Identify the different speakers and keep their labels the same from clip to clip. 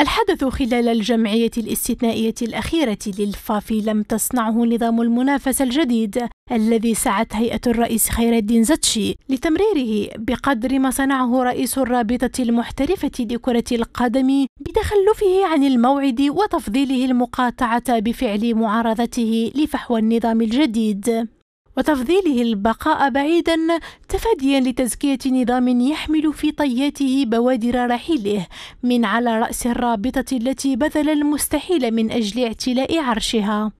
Speaker 1: الحدث خلال الجمعية الاستثنائية الأخيرة للفافي لم تصنعه نظام المنافسة الجديد الذي سعت هيئة الرئيس خير الدين زتشي لتمريره بقدر ما صنعه رئيس الرابطة المحترفة لكرة القدم بتخلفه عن الموعد وتفضيله المقاطعة بفعل معارضته لفحوى النظام الجديد. وتفضيله البقاء بعيدا تفاديا لتزكية نظام يحمل في طياته بوادر رحيله من على رأس الرابطة التي بذل المستحيل من أجل اعتلاء عرشها.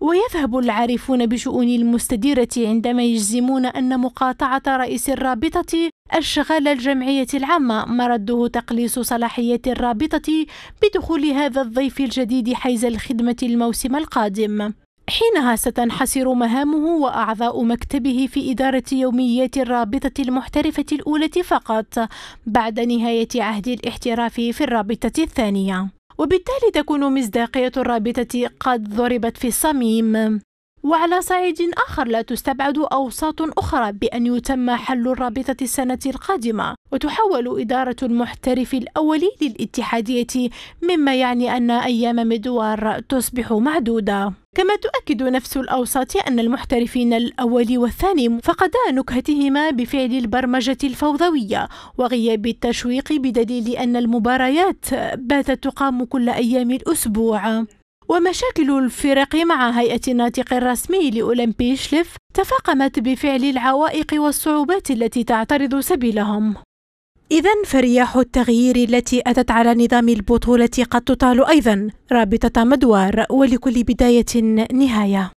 Speaker 1: ويذهب العارفون بشؤون المستديرة عندما يجزمون أن مقاطعة رئيس الرابطة أشغال الجمعية العامة مرده تقليص صلاحية الرابطة بدخول هذا الضيف الجديد حيز الخدمة الموسم القادم. حينها ستنحصر مهامه وأعضاء مكتبه في إدارة يوميات الرابطة المحترفة الأولى فقط بعد نهاية عهد الاحتراف في الرابطة الثانية. وبالتالي تكون مصداقية الرابطة قد ضربت في الصميم. وعلى صعيد آخر لا تستبعد أوساط أخرى بأن يتم حل الرابطة السنة القادمة وتحول إدارة المحترف الأول للاتحادية مما يعني أن أيام مدوار تصبح معدودة. كما تؤكد نفس الأوساط أن المحترفين الأول والثاني فقدا نكهتهما بفعل البرمجة الفوضوية وغياب التشويق بدليل أن المباريات باتت تقام كل أيام الأسبوع. ومشاكل الفرق مع هيئة الناطق الرسمي لأولمبي شليف تفاقمت بفعل العوائق والصعوبات التي تعترض سبيلهم. إذا فرياح التغيير التي أتت على نظام البطولة قد تطال أيضا رابطة مدوار ولكل بداية نهاية.